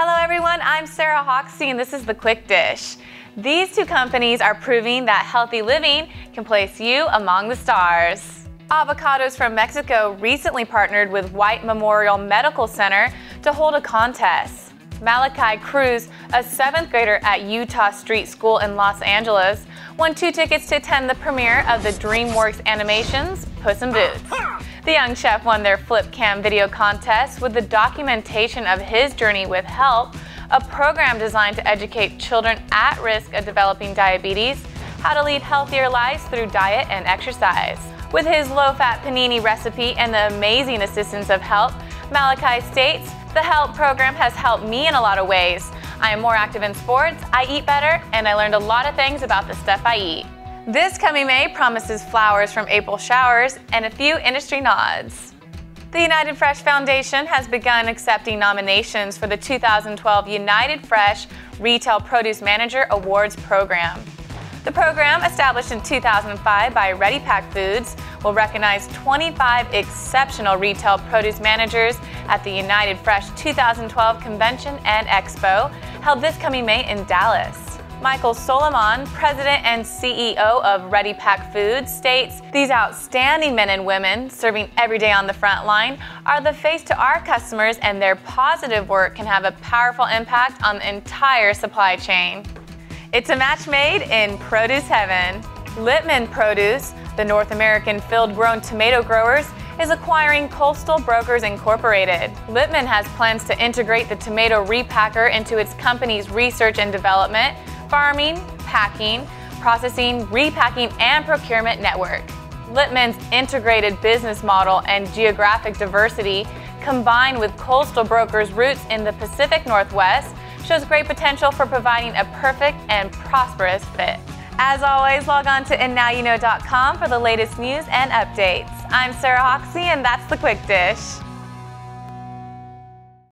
Hello everyone, I'm Sarah Hoxie and this is The Quick Dish. These two companies are proving that healthy living can place you among the stars. Avocados from Mexico recently partnered with White Memorial Medical Center to hold a contest. Malachi Cruz, a seventh grader at Utah Street School in Los Angeles, won two tickets to attend the premiere of the DreamWorks animations Puss in Boots. The young chef won their flip cam video contest with the documentation of his journey with HELP, a program designed to educate children at risk of developing diabetes how to lead healthier lives through diet and exercise. With his low-fat panini recipe and the amazing assistance of HELP, Malachi states, the HELP program has helped me in a lot of ways. I am more active in sports, I eat better, and I learned a lot of things about the stuff I eat. This coming May promises flowers from April showers and a few industry nods. The United Fresh Foundation has begun accepting nominations for the 2012 United Fresh Retail Produce Manager Awards program. The program, established in 2005 by Ready Pac Foods, will recognize 25 exceptional retail produce managers at the United Fresh 2012 Convention and Expo, held this coming May in Dallas. Michael Solomon, president and CEO of Ready Pac Foods, states these outstanding men and women serving every day on the front line are the face to our customers, and their positive work can have a powerful impact on the entire supply chain. It's a match made in produce heaven. Lipman Produce, the North American field grown tomato growers, is acquiring Coastal Brokers Incorporated. Lipman has plans to integrate the tomato repacker into its company's research and development farming, packing, processing, repacking, and procurement network. Lipman's integrated business model and geographic diversity, combined with coastal brokers' roots in the Pacific Northwest, shows great potential for providing a perfect and prosperous fit. As always, log on to andnowuknow.com for the latest news and updates. I'm Sarah Hoxie, and that's the Quick Dish.